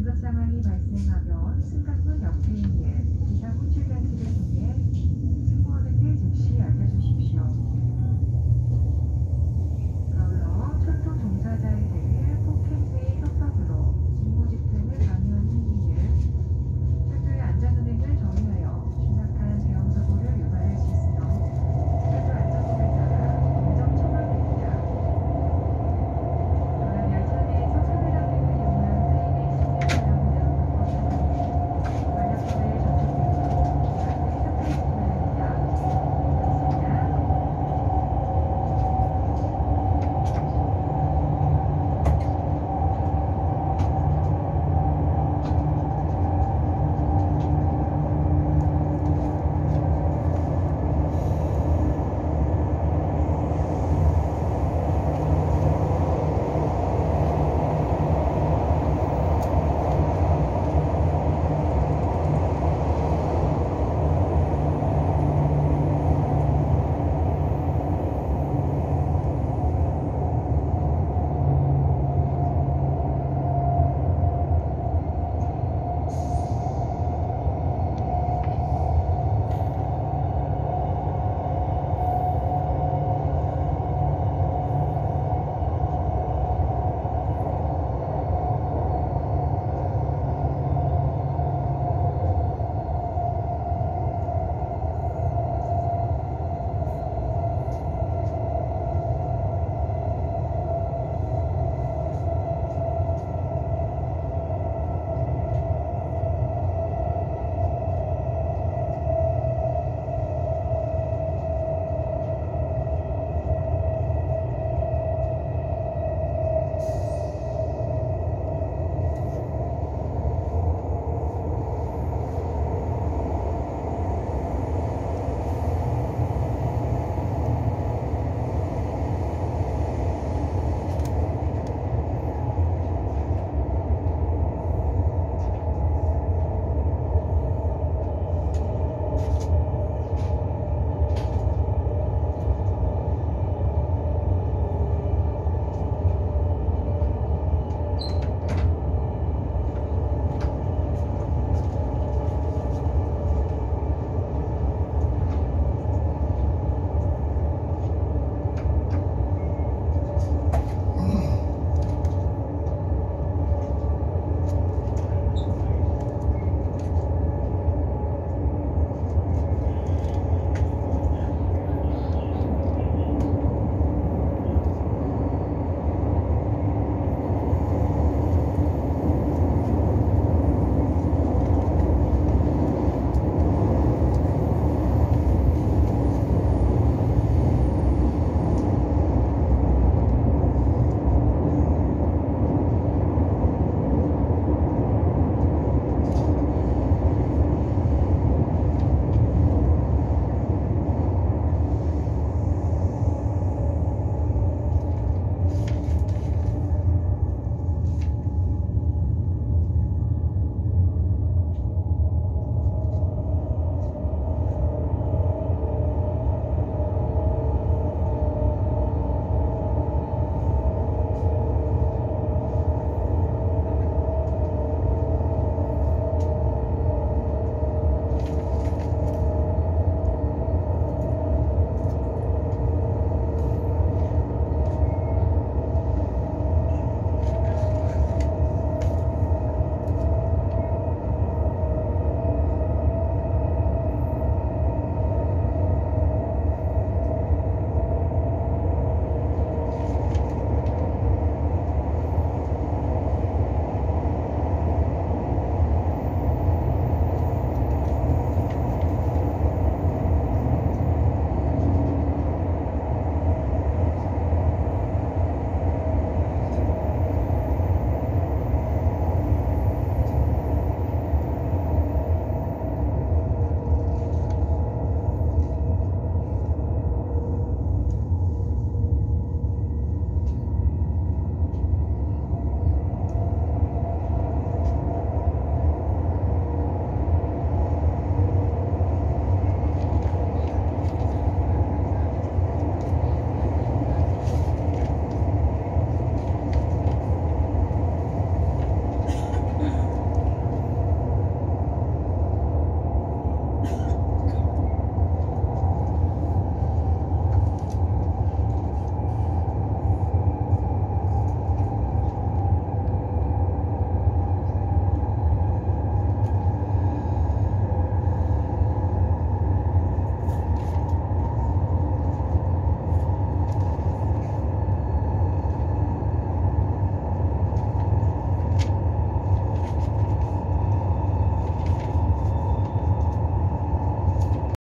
변속 상황이 발생하면 승강문 옆에 있는 기상 호출단지를 통해 승무원에게 즉시 알려주십시오. 아울러 초토 종사자에 대해 폭행 및 협박으로 직무 집행을 강요한 행위는